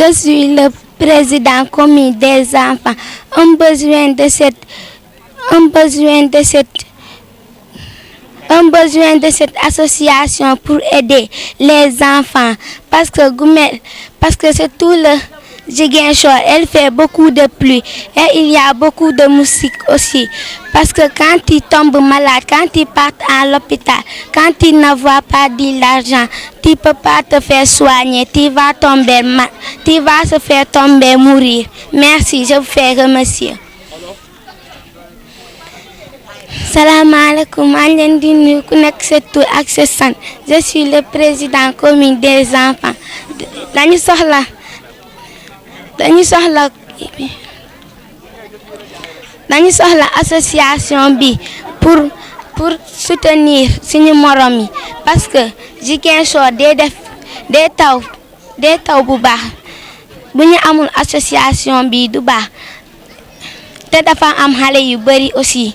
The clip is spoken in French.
Je suis le président commis des enfants. Un besoin de cette, besoin de cette, association pour aider les enfants parce que parce que c'est tout le Ziguinchor, elle fait beaucoup de pluie et il y a beaucoup de musique aussi. Parce que quand ils tombent malades, quand ils partent à l'hôpital, quand ils n'ont pas de l'argent, tu ne peux pas te faire soigner, tu vas tomber mal, tu vas se faire tomber mourir. Merci, je vous fais remercier. salaamaaleykum maa ngi leen di nuyu ku nekk sa tur ak sa sant je suis le président commune des enfants dañu soxla dañu soxla dañu soxla association bi pour pour soutenir suñu morom yi. Parce que Ziguinchor day def day taw day taw bu baax. Bu ñu amul association bi du baax. Te dafa am xale yu bari aussi.